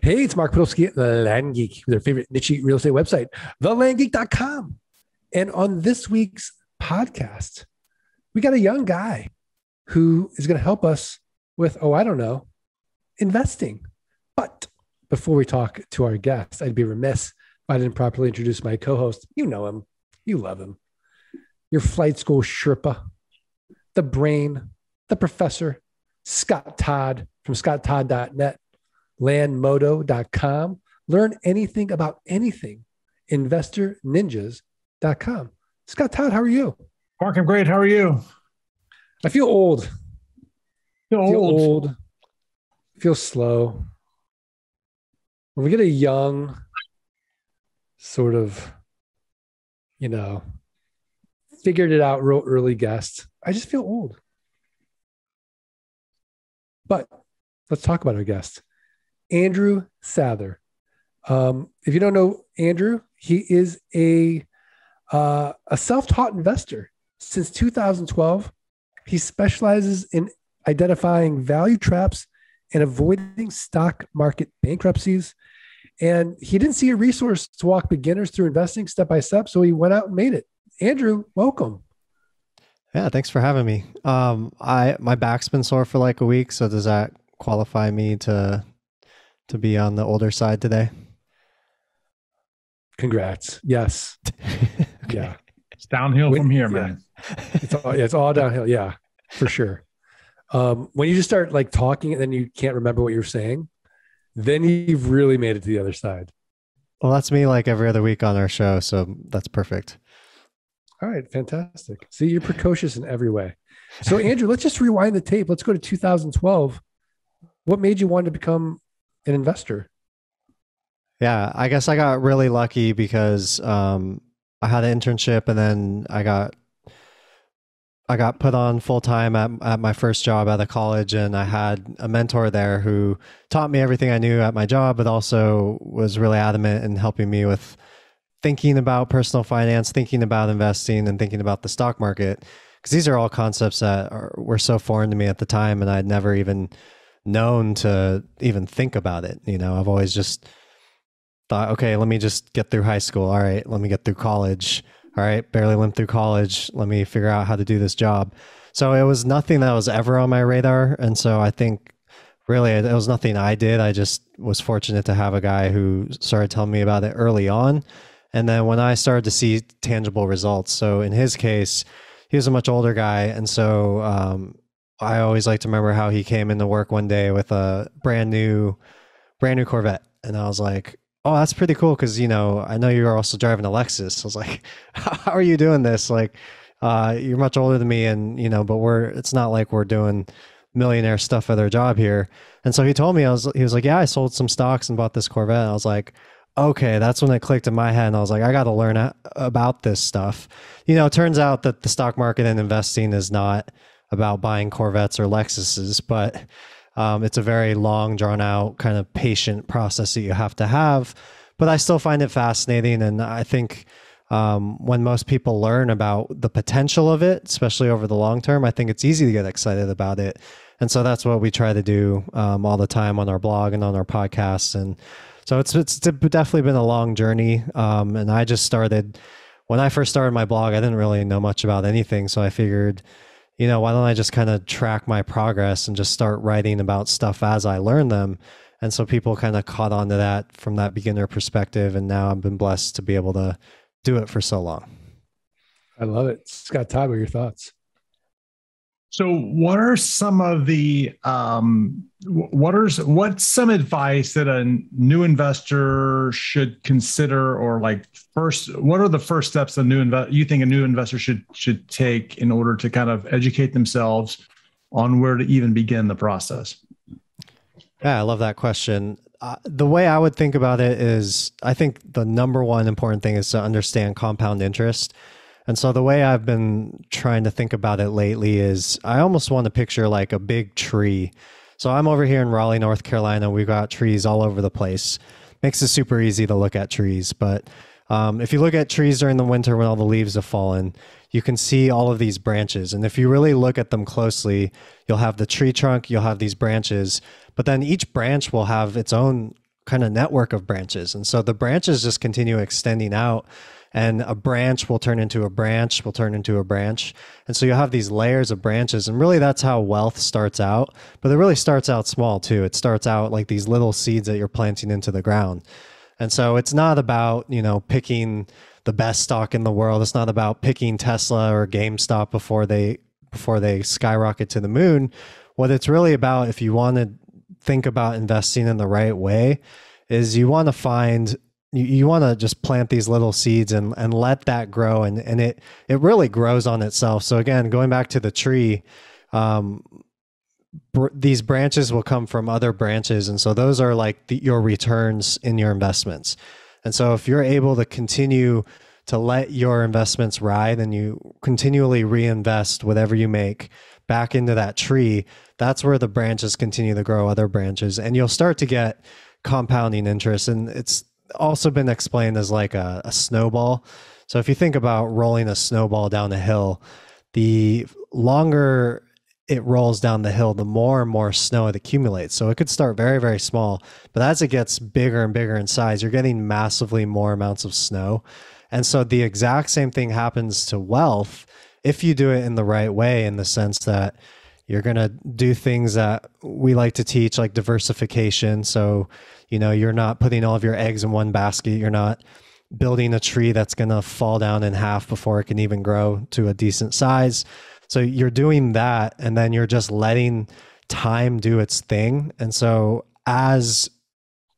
Hey, it's Mark Podolsky, the Land Geek, their favorite niche real estate website, thelandgeek.com. And on this week's podcast, we got a young guy who is going to help us with, oh, I don't know, investing. But before we talk to our guest, I'd be remiss if I didn't properly introduce my co host. You know him, you love him. Your flight school Sherpa, the brain, the professor, Scott Todd from scotttodd.net landmodo.com. Learn anything about anything. InvestorNinjas.com. Scott Todd, how are you? Mark, I'm great. How are you? I feel old. Feel I feel old. old. Feel slow. When we get a young, sort of, you know, figured it out real early guest, I just feel old. But let's talk about our guest. Andrew Sather. Um, if you don't know Andrew, he is a uh, a self-taught investor since 2012. He specializes in identifying value traps and avoiding stock market bankruptcies. And he didn't see a resource to walk beginners through investing step by step, so he went out and made it. Andrew, welcome. Yeah, thanks for having me. Um, I my back's been sore for like a week, so does that qualify me to to be on the older side today? Congrats. Yes. Yeah. It's downhill When- from here, yeah. man. It's all, yeah, it's all downhill. Yeah, for sure. Um, when you just start like talking and then you can't remember what you're saying, then you've really made it to the other side. Well, that's me like every other week on our show, so that's perfect. All right, fantastic. See, you're precocious in every way. So, Andrew, let's just rewind the tape. Let's go to 2012. What made you want to become an investor? Yeah, I guess I got really lucky because um, I had an internship and then I got I got put on full time at at my first job out of college, and I had a mentor there who taught me everything I knew at my job, but also was really adamant in helping me with thinking about personal finance, thinking about investing, and thinking about the stock market. Because these are all concepts that are, were so foreign to me at the time, and I'd never even known to even think about it. You know, I've always just thought, okay, let me just get through high school. All right, let me get through college. All right, barely went through college. Let me figure out how to do this job. So it was nothing that was ever on my radar. And so I think really it was nothing I did. I just was fortunate to have a guy who started telling me about it early on. And then when I started to see tangible results, so in his case, he was a much older guy. And so um, I always like to remember how he came into work one day with a brand new, brand new Corvette. And I was like, oh, that's pretty cool because you know I know you're also driving a Lexus. I was like, how are you doing this? Like, uh, you're much older than me, and you know, but we're it's not like we're doing millionaire stuff at our job here. And so he told me I was he was like, yeah, I sold some stocks and bought this Corvette. I was like. Okay, that's when it clicked in my head, and I was like, I got to learn about this stuff. You know, it turns out that the stock market and investing is not about buying Corvettes or Lexuses, but um, it's a very long, drawn out, kind of patient process that you have to have. But I still find it fascinating. And I think um, when most people learn about the potential of it, especially over the long term, I think it's easy to get excited about it. And so that's what we try to do um, all the time on our blog and on our podcasts. And so it's, it's definitely been a long journey. Um, and I just started, when I first started my blog, I didn't really know much about anything. So I figured, you know, why don't I just kind of track my progress and just start writing about stuff as I learn them? And so people kind of caught on to that from that beginner perspective. And now I've been blessed to be able to do it for so long. I love it. Scott Todd, what are your thoughts? So, what are some of the um, what are what's some advice that a new investor should consider, or like first, what are the first steps a new invest you think a new investor should should take in order to kind of educate themselves on where to even begin the process? Yeah, I love that question. Uh, the way I would think about it is I think the number one important thing is to understand compound interest. And so the way I've been trying to think about it lately is I almost want to picture like a big tree. So I'm over here in Raleigh, North Carolina. We've got trees all over the place. Makes it super easy to look at trees. But um, if you look at trees during the winter when all the leaves have fallen, you can see all of these branches. And if you really look at them closely, you'll have the tree trunk, you'll have these branches, but then each branch will have its own kind of network of branches. And so the branches just continue extending out and a branch will turn into a branch, will turn into a branch. And so you'll have these layers of branches. And really that's how wealth starts out. But it really starts out small too. It starts out like these little seeds that you're planting into the ground. And so it's not about, you know, picking the best stock in the world. It's not about picking Tesla or GameStop before they before they skyrocket to the moon. What it's really about if you want to think about investing in the right way is you want to find you, you want to just plant these little seeds and, and let that grow and, and it it really grows on itself. So again going back to the tree um, br- these branches will come from other branches. And so those are like the, your returns in your investments. And so if you're able to continue to let your investments ride and you continually reinvest whatever you make back into that tree that's where the branches continue to grow other branches and you'll start to get compounding interest and it's also been explained as like a, a snowball so if you think about rolling a snowball down a hill the longer it rolls down the hill, the more and more snow it accumulates. So it could start very, very small, but as it gets bigger and bigger in size, you're getting massively more amounts of snow. And so the exact same thing happens to wealth if you do it in the right way, in the sense that you're going to do things that we like to teach, like diversification. So, you know, you're not putting all of your eggs in one basket. You're not building a tree that's going to fall down in half before it can even grow to a decent size. So you're doing that, and then you're just letting time do its thing. And so as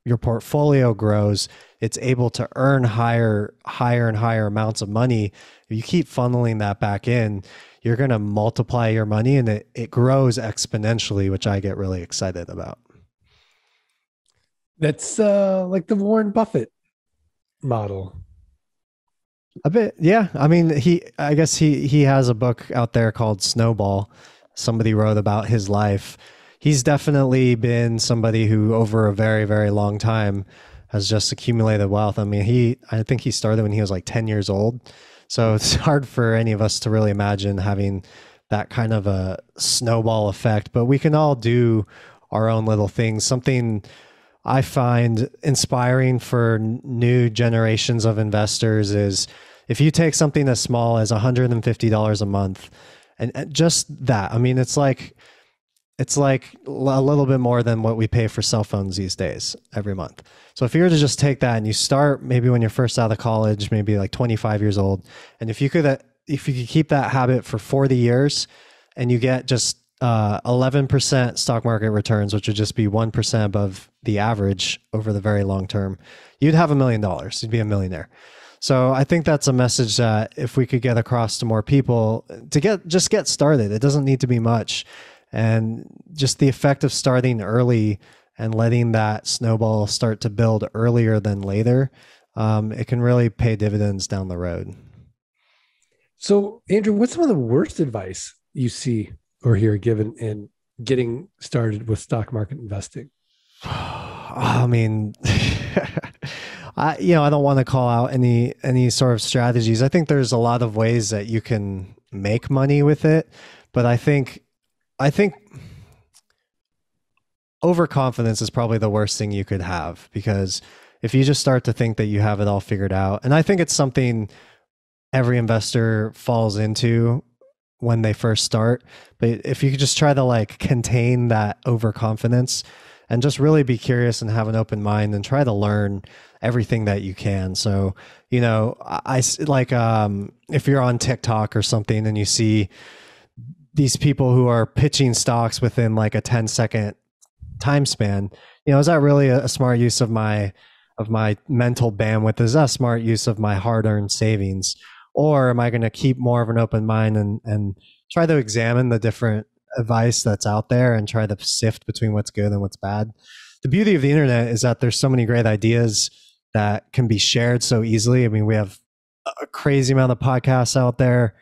your portfolio grows, it's able to earn higher, higher and higher amounts of money. If you keep funneling that back in, you're going to multiply your money and it, it grows exponentially, which I get really excited about. That's uh, like the Warren Buffett model. A bit, yeah. I mean, he. I guess he he has a book out there called Snowball. Somebody wrote about his life. He's definitely been somebody who, over a very very long time, has just accumulated wealth. I mean, he. I think he started when he was like ten years old. So it's hard for any of us to really imagine having that kind of a snowball effect. But we can all do our own little things. Something I find inspiring for new generations of investors is if you take something as small as $150 a month and, just that, I mean, it's like, it's like a little bit more than what we pay for cell phones these days every month. So if you were to just take that and you start maybe when you're first out of college, maybe like 25 years old, and if you could, if you could keep that habit for 40 years and you get just uh, 11% stock market returns, which would just be 1% above the average over the very long term, you'd have a million dollars. You'd be a millionaire. So I think that's a message that if we could get across to more people to get just get started, it doesn't need to be much. And just the effect of starting early and letting that snowball start to build earlier than later, um, it can really pay dividends down the road. So, Andrew, what's some of the worst advice you see or hear given in getting started with stock market investing? I mean, I you know I don't want to call out any any sort of strategies. I think there's a lot of ways that you can make money with it, but I think I think overconfidence is probably the worst thing you could have because if you just start to think that you have it all figured out, and I think it's something every investor falls into when they first start, but if you could just try to like contain that overconfidence and just really be curious and have an open mind and try to learn everything that you can. So, you know, I, like um, if you're on TikTok or something and you see these people who are pitching stocks within like a 10 second time span, you know, is that really a, smart use of my of my mental bandwidth? Is that a smart use of my hard earned savings? Or am I going to keep more of an open mind and and try to examine the different advice that's out there and try to sift between what's good and what's bad. The beauty of the internet is that there's so many great ideas that can be shared so easily. I mean, we have a crazy amount of podcasts out there.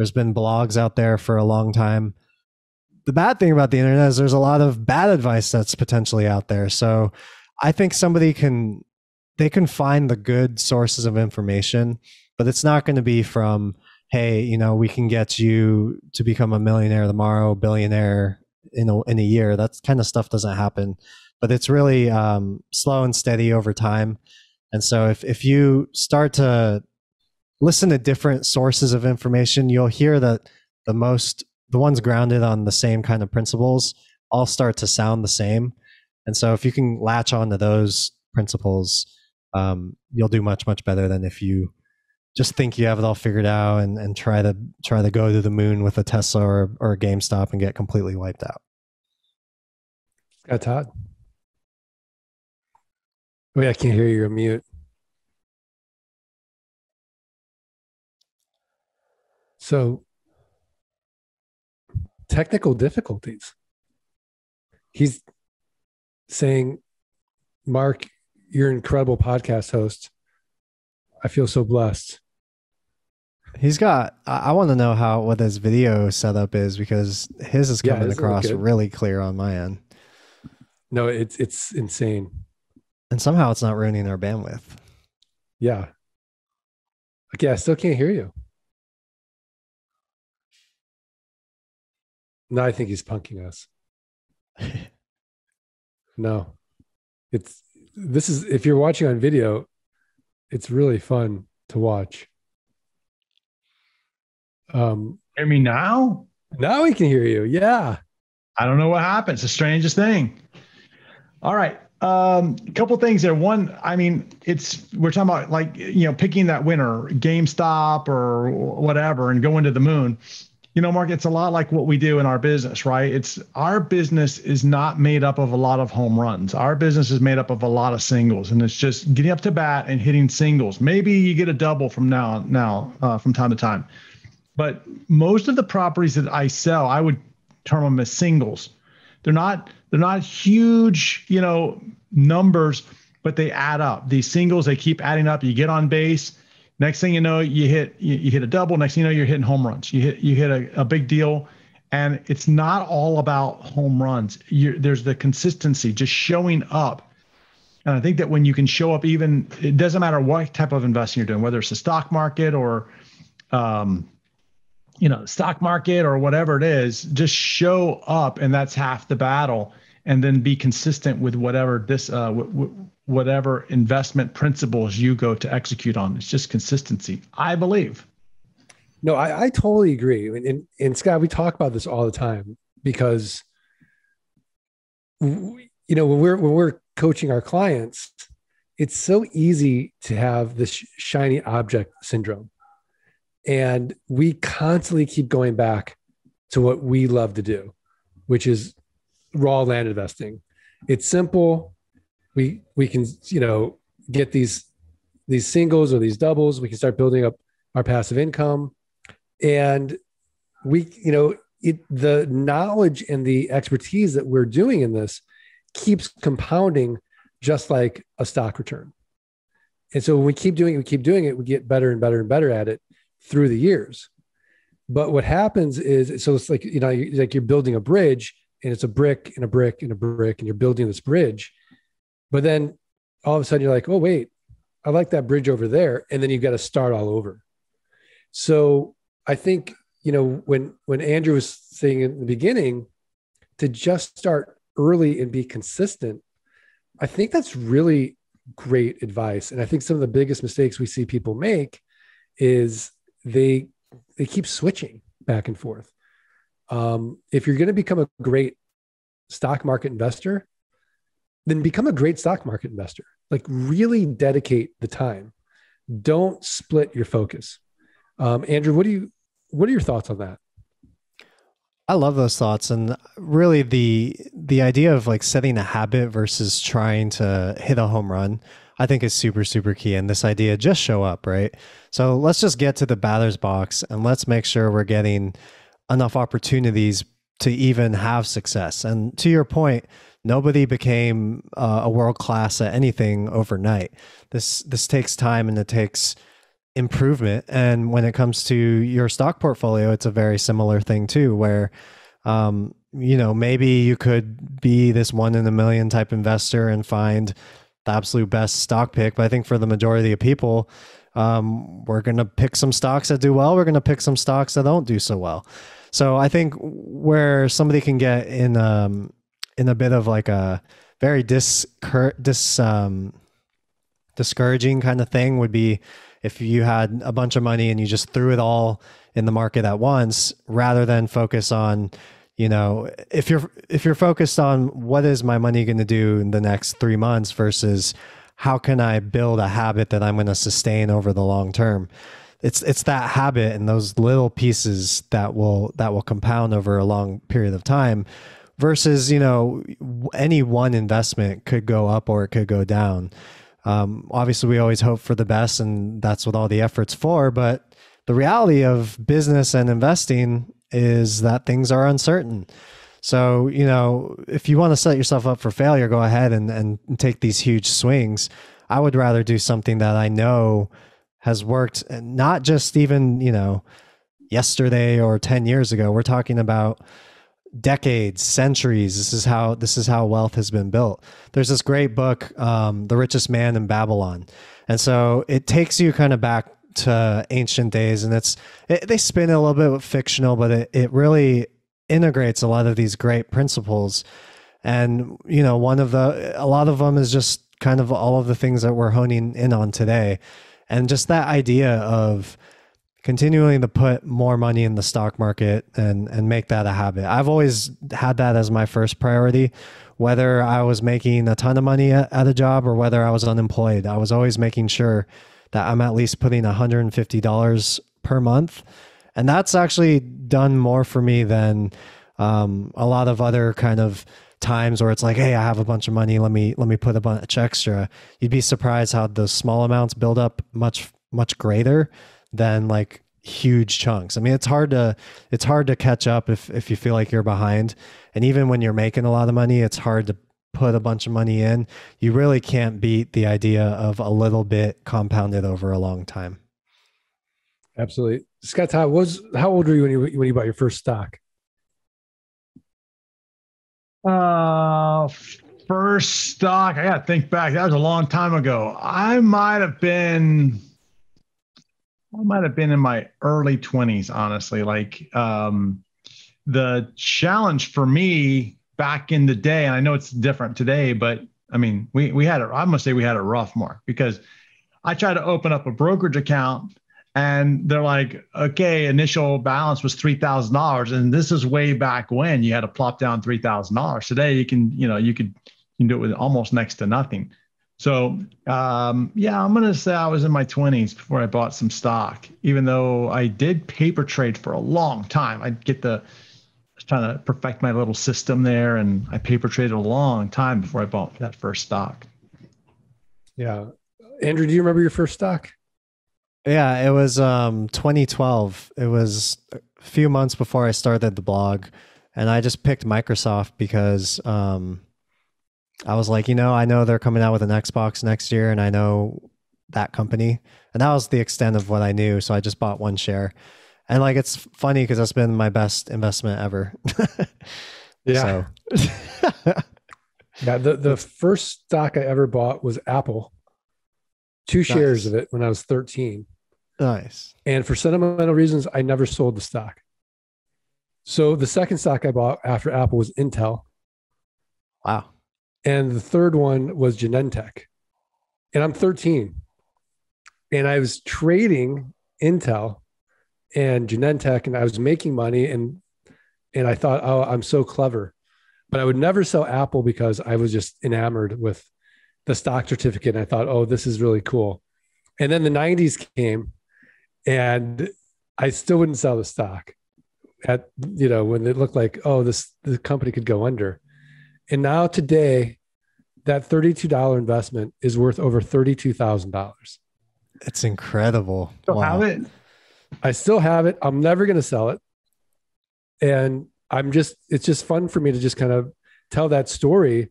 There's been blogs out there for a long time. The bad thing about the internet is there's a lot of bad advice that's potentially out there. So I think somebody can they can find the good sources of information, but it's not going to be from hey, you know, we can get you to become a millionaire tomorrow, billionaire in a, in a year. That kind of stuff doesn't happen. but it's really um, slow and steady over time. And so if if you start to listen to different sources of information, you'll hear that the most the ones grounded on the same kind of principles all start to sound the same. And so if you can latch on to those principles, um, you'll do much much better than if you just think you have it all figured out and, and try to try to go to the moon with a Tesla or, or a GameStop and get completely wiped out. Scott Todd. Wait, I can't hear you. You're mute. So, technical difficulties. He's saying, Mark, you're an incredible podcast host. I feel so blessed. He's got. I, want to know how what his video setup is because his is Yeah, coming his across really clear on my end, No, it's it's insane. and somehow it's not ruining our bandwidth. Yeah. Okay, I still can't hear you. No, I think he's punking us. No. It's this is if you're watching on video, it's really fun to watch. Um Hear me now? now we can hear you. Yeah. I don't know what happened. It's the strangest thing. All right. Um, a couple things there. One, I mean, it's we're talking about like you know picking that winner, GameStop or whatever, and going to the moon. You know, Mark, it's a lot like what we do in our business, right? It's our business is not made up of a lot of home runs. Our business is made up of a lot of singles, and it's just getting up to bat and hitting singles. Maybe you get a double from now now uh, from time to time, but most of the properties that I sell, I would term them as singles. They're not they're not huge, you know, numbers, but they add up. These singles they keep adding up. You get on base. Next thing you know, you hit you, you hit a double. Next thing you know, you're hitting home runs. You hit you hit a, a big deal, and it's not all about home runs. you there's the consistency, just showing up. And I think that when you can show up, even it doesn't matter what type of investing you're doing, whether it's the stock market or um, you know stock market or whatever it is just show up and that's half the battle and then be consistent with whatever this uh, w- w- whatever investment principles you go to execute on it's just consistency i believe No, I, I totally agree. And, and, and Scott, we talk about this all the time because, w- you know, when we're when we're coaching our clients, it's so easy to have this shiny object syndrome, and we constantly keep going back to what we love to do, which is raw land investing. It's simple. We we can you know get these these singles or these doubles. We can start building up our passive income. And we you know it the knowledge and the expertise that we're doing in this keeps compounding just like a stock return. And so when we keep doing it we keep doing it we get better and better and better at it through the years. But what happens is so it's like you know like you're building a bridge and it's a brick and a brick and a brick and you're building this bridge but then all of a sudden you're like oh wait i like that bridge over there and then you've got to start all over so I think you know when when Andrew was saying in the beginning to just start early and be consistent. I think that's really great advice, and I think some of the biggest mistakes we see people make is they they keep switching back and forth. Um, if you're going to become a great stock market investor, then become a great stock market investor. Like really dedicate the time. Don't split your focus. Um, Andrew, what do you what are your thoughts on that? I love those thoughts and really the the idea of like setting a habit versus trying to hit a home run I think is super super key and this idea just show up, right? So let's just get to the batter's box and let's make sure we're getting enough opportunities to even have success. And to your point, nobody became uh, a world class at anything overnight. This this takes time and it takes improvement. And when it comes to your stock portfolio, it's a very similar thing too, where um, you know maybe you could be this one in a million type investor and find the absolute best stock pick. But I think for the majority of people, um, we're going to pick some stocks that do well. We're going to pick some stocks that don't do so well. So I think where somebody can get in um, in a bit of like a very dis dis um, discouraging kind of thing would be if you had a bunch of money and you just threw it all in the market at once rather than focus on you know if you're if you're focused on what is my money going to do in the next 3 months versus how can I build a habit that I'm going to sustain over the long term it's it's that habit and those little pieces that will that will compound over a long period of time versus you know any one investment could go up or it could go down. Um, obviously we always hope for the best and that's what all the efforts for but the reality of business and investing is that things are uncertain. So you know if you want to set yourself up for failure go ahead and, and take these huge swings. I would rather do something that i know has worked not just even, you know, yesterday or 10 years ago. We're talking about decades, centuries. This is how this is how wealth has been built. There's this great book, um, The Richest Man in Babylon. And so it takes you kind of back to ancient days and it's it, they spin it a little bit fictional, but it, it really integrates a lot of these great principles. And you know, one of the a lot of them is just kind of all of the things that we're honing in on today and just that idea of continuing to put more money in the stock market and and make that a habit. I've always had that as my first priority whether I was making a ton of money at, at a job or whether I was unemployed. I was always making sure that I'm at least putting $150 per month. And that's actually done more for me than um, a lot of other kind of times where it's like, hey, I have a bunch of money, let me let me put a bunch extra. You'd be surprised how those small amounts build up much much greater than like huge chunks. I mean, it's hard to it's hard to catch up if if you feel like you're behind. And even when you're making a lot of money, it's hard to put a bunch of money in. You really can't beat the idea of a little bit compounded over a long time. Absolutely. Scott Todd was how old were you when you when you bought your first stock? Uh, first stock. I got to think back. That was a long time ago. I might have been. I might have been in my early 20s, honestly. Like um, the challenge for me back in the day, and I know it's different today, but I mean, we we had it. I must say we had it rough, Mark, because I tried to open up a brokerage account and they're like, okay, initial balance was three thousand dollars, and this is way back when you had to plop down three thousand dollars. Today, you can, you know, you could you can do it with almost next to nothing. So, um, yeah, I'm gonna say I was in my 20s before I bought some stock. Even though I did paper trade for a long time, I'd get the I was trying to perfect my little system there, and I paper traded a long time before I bought that first stock. Yeah, Andrew, do you remember your first stock? Yeah, it was um 2012. It was a few months before I started the blog and I just picked Microsoft because um I was like, you know, I know they're coming out with an Xbox next year and I know that company. And that was the extent of what I knew, so I just bought one share. And like it's funny cuz that's been my best investment ever. yeah. yeah, the the first stock I ever bought was Apple two nice. shares of it when I was 13. Nice. And for sentimental reasons, I never sold the stock. So the second stock I bought after Apple was Intel. Wow. And the third one was Genentech. And I'm 13. And I was trading Intel and Genentech and I was making money and and I thought, oh, I'm so clever. But I would never sell Apple because I was just enamored with the stock certificate. And I thought, oh, this is really cool. And then the 90s came and I still wouldn't sell the stock at, you know, when it looked like, oh, this the company could go under. And now today, that $32 investment is worth over $32,000. It's incredible. Still wow. have it. I still have it. I'm never going to sell it. And I'm just, it's just fun for me to just kind of tell that story.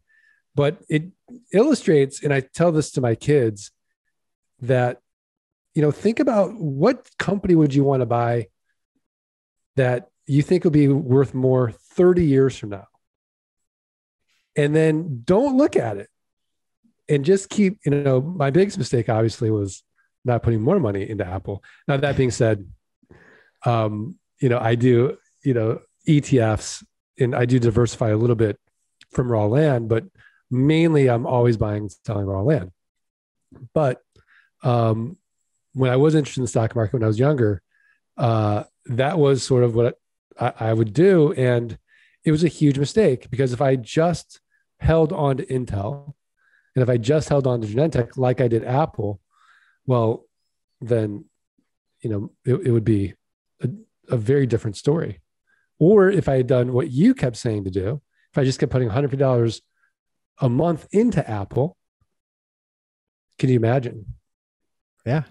But it illustrates, and I tell this to my kids, that you know, think about what company would you want to buy that you think will be worth more 30 years from now. And then don't look at it and just keep, you know, my biggest mistake obviously was not putting more money into Apple. Now, that being said, um, you know, I do, you know, ETFs and I do diversify a little bit from raw land, but mainly I'm always buying and selling raw land. But um, when I was interested in the stock market when I was younger, uh, that was sort of what I, I would do. And it was a huge mistake because if I just held on to Intel and if I just held on to Genentech like I did Apple, well, then, you know, it, it would be a, a very different story. Or if I had done what you kept saying to do, if I just kept putting $150 a month into Apple, can you imagine? Yeah.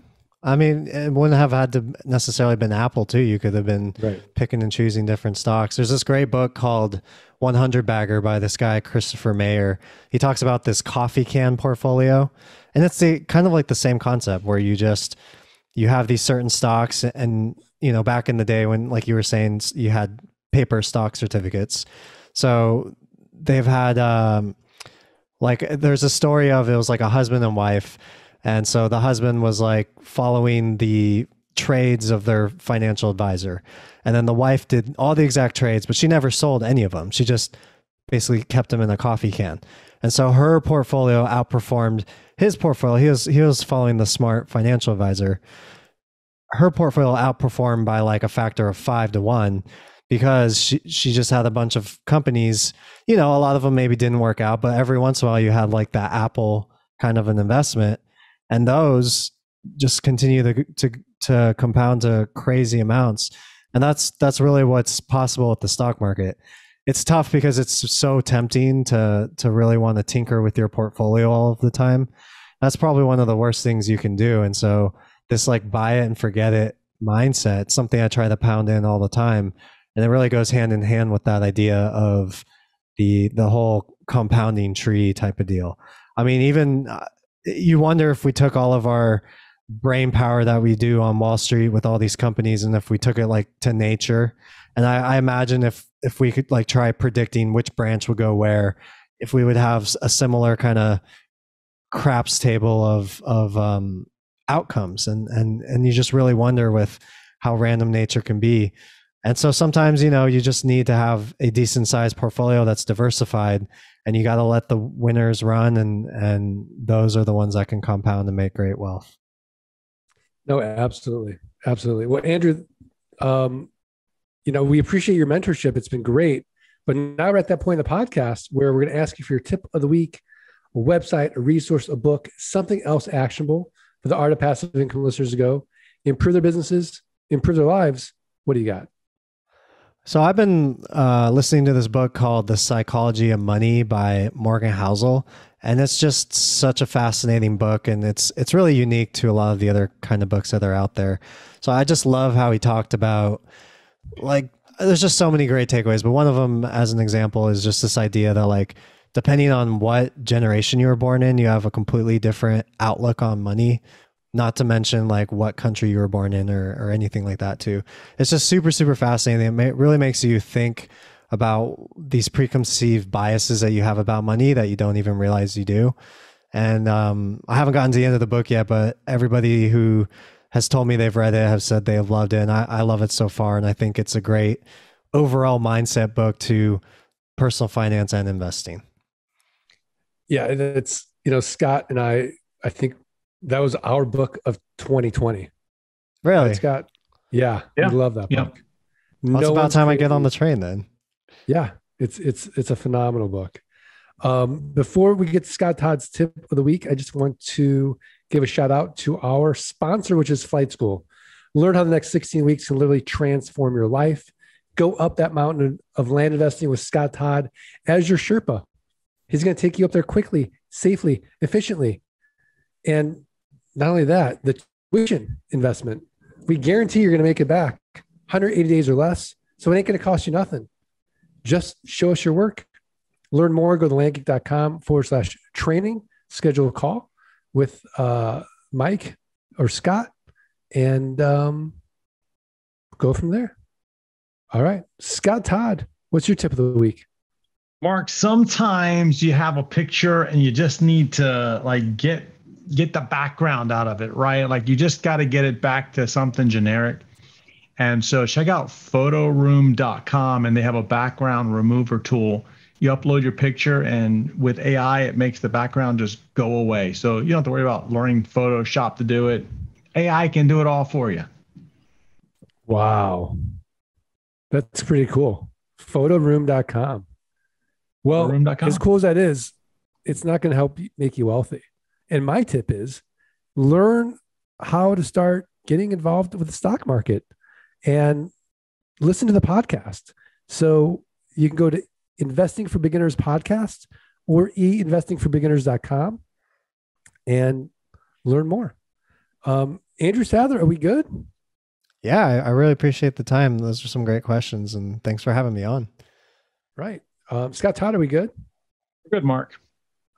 I mean, it wouldn't have had to necessarily been Apple too. You could have been Right. picking and choosing different stocks. There's this great book called 100 Bagger by this guy Christopher Mayer. He talks about this coffee can portfolio, and it's the kind of like the same concept where you just you have these certain stocks, and you know, back in the day when, like you were saying, you had paper stock certificates. So they've had um, like there's a story of it was like a husband and wife and so the husband was like following the trades of their financial advisor. And then the wife did all the exact trades, but she never sold any of them. She just basically kept them in a coffee can. And so her portfolio outperformed his portfolio. He was he was following the smart financial advisor. Her portfolio outperformed by like a factor of 5 to 1 because she she just had a bunch of companies, you know, a lot of them maybe didn't work out, but every once in a while you had like that Apple kind of an investment and those just continue to, to to compound to crazy amounts. And that's that's really what's possible with the stock market. It's tough because it's so tempting to to really want to tinker with your portfolio all of the time. That's probably one of the worst things you can do. And so this like buy it and forget it mindset something i try to pound in all the time. And it really goes hand in hand with that idea of the the whole compounding tree type of deal. I mean even uh, you wonder if we took all of our brain power that we do on Wall Street with all these companies, and if we took it like to nature, and I, I imagine if if we could like try predicting which branch would go where, if we would have a similar kind of craps table of of um, outcomes, and and and you just really wonder with how random nature can be. And so sometimes, you know, you just need to have a decent sized portfolio that's diversified and you got to let the winners run and and those are the ones that can compound and make great wealth. No, absolutely. Absolutely. Well, Andrew, um, you know, we appreciate your mentorship. It's been great. But now we're at that point in the podcast where we're going to ask you for your tip of the week, a website, a resource, a book, something else actionable for the art of passive income listeners to go improve their businesses, improve their lives. What do you got? So I've been uh, listening to this book called The Psychology of Money by Morgan Housel, and it's just such a fascinating book, and it's it's really unique to a lot of the other kind of books that are out there. So I just love how he talked about like there's just so many great takeaways, but one of them, as an example, is just this idea that like depending on what generation you were born in, you have a completely different outlook on money not to mention like what country you were born in or, or anything like that too. It's just super super fascinating. It may, really makes you think about these preconceived biases that you have about money that you don't even realize you do. And um, i haven't gotten to the end of the book yet but everybody who has told me they've read it have said they have loved it and I, I love it so far and i think it's a great overall mindset book to personal finance and investing. Yeah, it's you know Scott and I. I think that was our book of 2020. really Scott. Yeah, Yeah. we love that Yeah. book. well, it's about one's time i get on the train then Yeah, it's it's it's a phenomenal book. Um, before we get to Scott Todd's tip of the week, I just want to give a shout out to our sponsor, which is Flight School. Learn how the next 16 weeks can literally transform your life. Go up that mountain of land investing with Scott Todd as your Sherpa. He's going to take you up there quickly, safely, efficiently. And not only that, the tuition investment, we guarantee you're going to make it back 180 days or less. So it ain't going to cost you nothing. Just show us your work. Learn more, go to landgeek.com forward slash training, schedule a call with uh, Mike or Scott, and um, go from there. All right. Scott Todd, what's your tip of the week? Mark, sometimes you have a picture and you just need to like get get the background out of it, right? Like you just got to get it back to something generic. And so check out photoroom.com and they have a background remover tool. you upload your picture, and with AI, it makes the background just go away. So you don't have to worry about learning Photoshop to do it. AI can do it all for you. Wow. That's pretty cool. Photoroom.com. Well, Photoroom.com. as cool as that is, it's not going to help make you wealthy. And my tip is learn how to start getting involved with the stock market and listen to the podcast. So you can go to Investing for Beginners podcast or einvestingforbeginners.com and learn more. Um, Andrew Sather, are we good? Yeah, I, I, really appreciate the time. Those are some great questions, and thanks for having me on. Right. Um, Scott Todd, are we good? Good, Mark.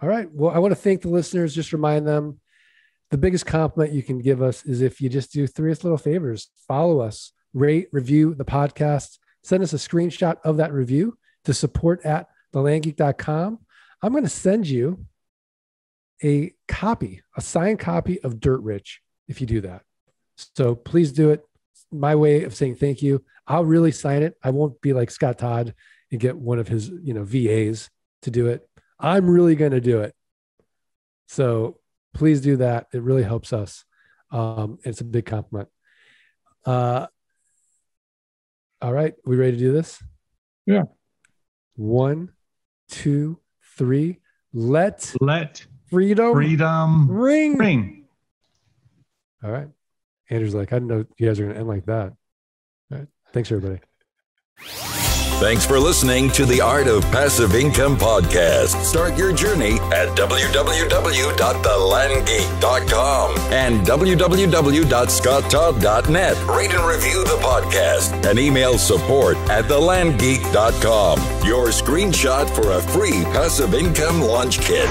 All right. Well, I want to thank the listeners. Just remind them the biggest compliment you can give us is if you just do three little favors follow us, rate, review the podcast, send us a screenshot of that review to support at thelandgeek.com. I'm going to send you a copy, a signed copy of Dirt Rich if you do that. So please do it. My way of saying thank you. I'll really sign it. I won't be like Scott Todd and get one of his, you know, VAs to do it. I'm really going to do it. So please do that. It really helps us. Um, it's a big compliment. Uh, all right. We ready to do this? Yeah. One, two, three. Let let freedom freedom ring ring. All right. Andrew's like, I didn't know you guys are going to end like that. All right. Thanks, everybody. Thanks for listening to the Art of Passive Income podcast. Start your journey at www.thelandgeek.com and www.scotttodd.net. Rate and review the podcast and email support at thelandgeek.com. Your screenshot for a free passive income launch kit.